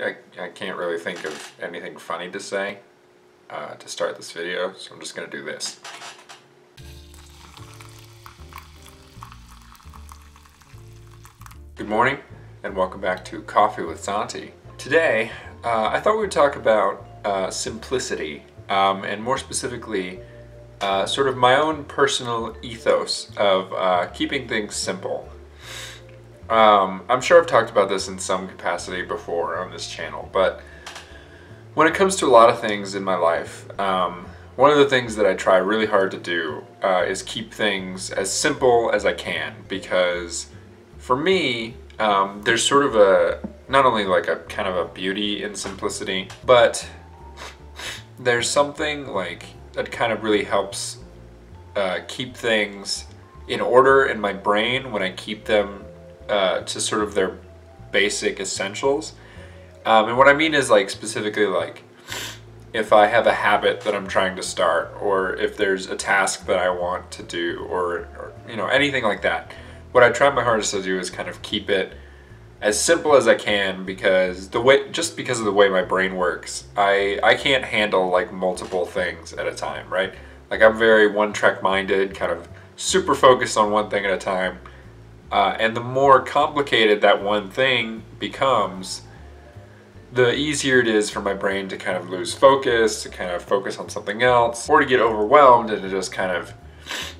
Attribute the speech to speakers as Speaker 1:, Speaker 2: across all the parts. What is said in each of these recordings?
Speaker 1: I, I can't really think of anything funny to say uh, to start this video, so I'm just gonna do this. Good morning, and welcome back to Coffee with Santi. Today, uh, I thought we would talk about uh, simplicity, um, and more specifically, uh, sort of my own personal ethos of uh, keeping things simple. Um, I'm sure I've talked about this in some capacity before on this channel, but when it comes to a lot of things in my life, um, one of the things that I try really hard to do uh, is keep things as simple as I can because for me, um, there's sort of a, not only like a kind of a beauty in simplicity, but there's something like that kind of really helps uh, keep things in order in my brain when I keep them uh, to sort of their basic essentials. Um, and what I mean is like specifically like if I have a habit that I'm trying to start or if there's a task that I want to do or, or you know anything like that. What I try my hardest to do is kind of keep it as simple as I can because the way just because of the way my brain works, I I can't handle like multiple things at a time, right? Like I'm very one track minded, kind of super focused on one thing at a time. Uh, and the more complicated that one thing becomes, the easier it is for my brain to kind of lose focus, to kind of focus on something else, or to get overwhelmed and to just kind of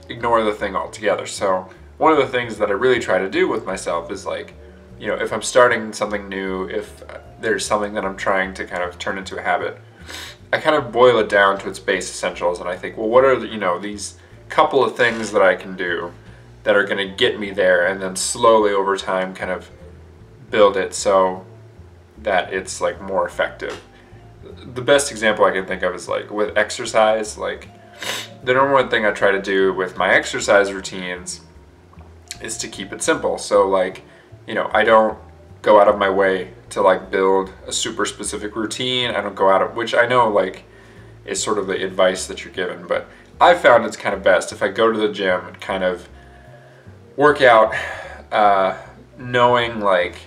Speaker 1: ignore the thing altogether. So one of the things that I really try to do with myself is like, you know, if I'm starting something new, if there's something that I'm trying to kind of turn into a habit, I kind of boil it down to its base essentials and I think, well, what are, the, you know, these couple of things that I can do that are going to get me there and then slowly over time kind of build it so that it's like more effective. The best example I can think of is like with exercise, like the number one thing I try to do with my exercise routines is to keep it simple. So like, you know, I don't go out of my way to like build a super specific routine. I don't go out of which I know like is sort of the advice that you're given, but I found it's kind of best if I go to the gym and kind of work out uh, knowing like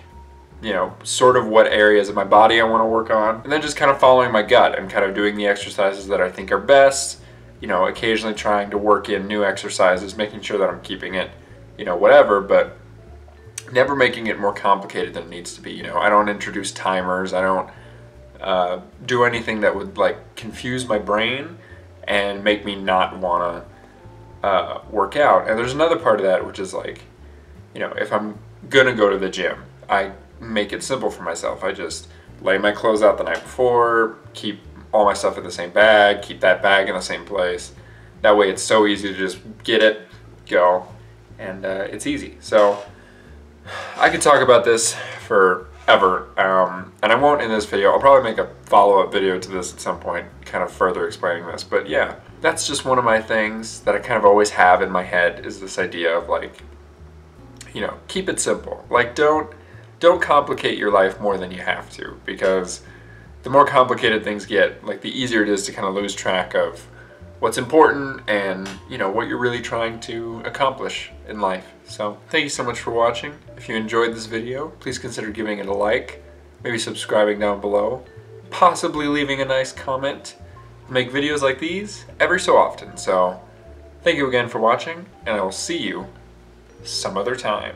Speaker 1: you know sort of what areas of my body I want to work on and then just kind of following my gut and kind of doing the exercises that I think are best you know occasionally trying to work in new exercises making sure that I'm keeping it you know whatever but never making it more complicated than it needs to be you know? I don't introduce timers I don't uh, do anything that would like confuse my brain and make me not want to uh, work out. And there's another part of that which is like, you know, if I'm gonna go to the gym, I make it simple for myself. I just lay my clothes out the night before, keep all my stuff in the same bag, keep that bag in the same place. That way it's so easy to just get it, go, and uh, it's easy. So I could talk about this forever, um, and I won't in this video. I'll probably make a follow-up video to this at some point, kind of further explaining this. But yeah, that's just one of my things that I kind of always have in my head is this idea of like, you know, keep it simple. Like don't don't complicate your life more than you have to because the more complicated things get, like the easier it is to kind of lose track of what's important and you know what you're really trying to accomplish in life. So thank you so much for watching. If you enjoyed this video, please consider giving it a like, maybe subscribing down below, possibly leaving a nice comment make videos like these every so often. So thank you again for watching, and I will see you some other time.